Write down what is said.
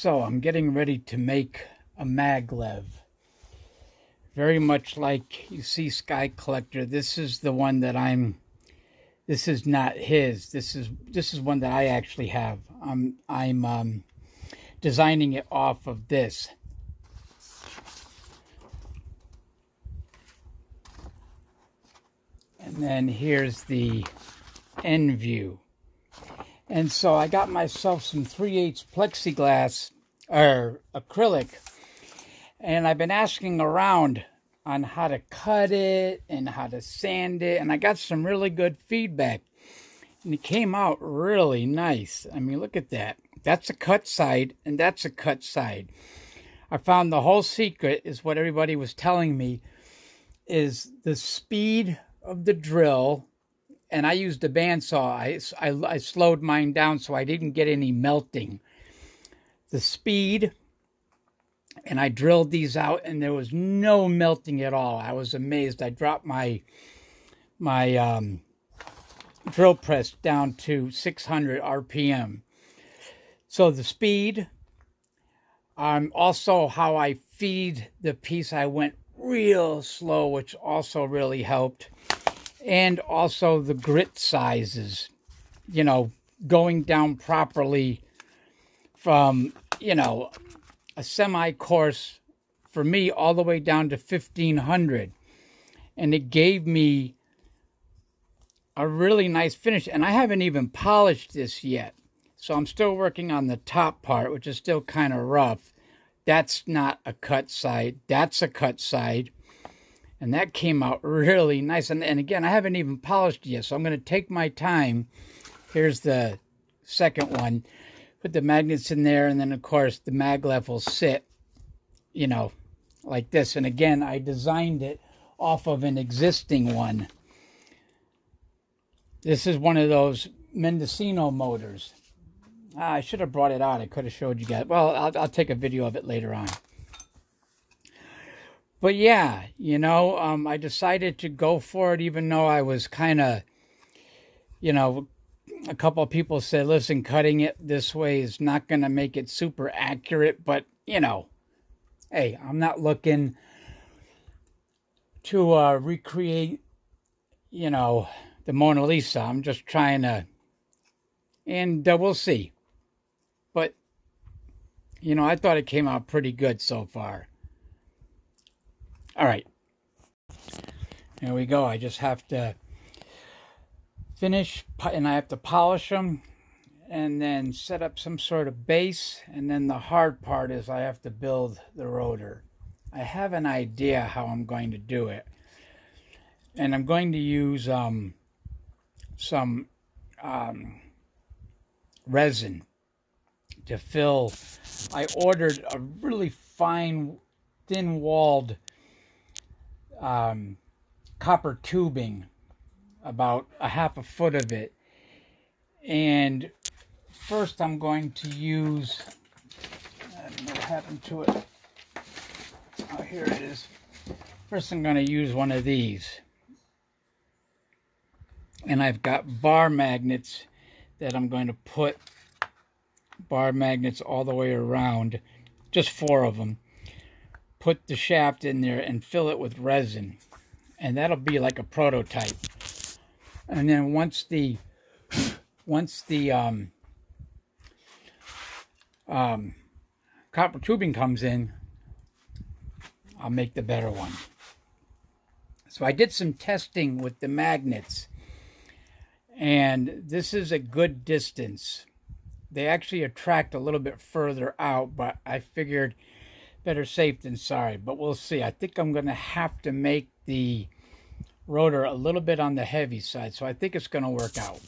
So I'm getting ready to make a maglev. Very much like you see Sky Collector. This is the one that I'm this is not his. This is this is one that I actually have. I'm I'm um, designing it off of this. And then here's the end view. And so I got myself some 3 8 plexiglass or acrylic. And I've been asking around on how to cut it and how to sand it. And I got some really good feedback. And it came out really nice. I mean, look at that. That's a cut side and that's a cut side. I found the whole secret is what everybody was telling me is the speed of the drill and I used a bandsaw. I, I, I slowed mine down so I didn't get any melting. The speed, and I drilled these out, and there was no melting at all. I was amazed. I dropped my my um, drill press down to 600 RPM. So the speed, um, also how I feed the piece, I went real slow, which also really helped and also the grit sizes, you know, going down properly from, you know, a semi coarse for me all the way down to 1500. And it gave me a really nice finish. And I haven't even polished this yet. So I'm still working on the top part, which is still kind of rough. That's not a cut side. That's a cut side and that came out really nice. And, and again, I haven't even polished yet, so I'm going to take my time. Here's the second one. Put the magnets in there, and then, of course, the maglev will sit, you know, like this. And again, I designed it off of an existing one. This is one of those Mendocino motors. Ah, I should have brought it out. I could have showed you guys. Well, I'll, I'll take a video of it later on but yeah, you know, um, I decided to go for it, even though I was kind of, you know, a couple of people said, listen, cutting it this way is not going to make it super accurate. But, you know, hey, I'm not looking to uh, recreate, you know, the Mona Lisa. I'm just trying to, and uh, we'll see. But, you know, I thought it came out pretty good so far. All right. There we go. I just have to finish and I have to polish them and then set up some sort of base. And then the hard part is I have to build the rotor. I have an idea how I'm going to do it. And I'm going to use um, some um, resin to fill. I ordered a really fine, thin walled um, copper tubing, about a half a foot of it. And first I'm going to use, I don't know what happened to it. Oh, here it is. First I'm going to use one of these. And I've got bar magnets that I'm going to put bar magnets all the way around. Just four of them put the shaft in there and fill it with resin. And that'll be like a prototype. And then once the once the um, um, copper tubing comes in, I'll make the better one. So I did some testing with the magnets. And this is a good distance. They actually attract a little bit further out, but I figured better safe than sorry, but we'll see. I think I'm going to have to make the rotor a little bit on the heavy side, so I think it's going to work out.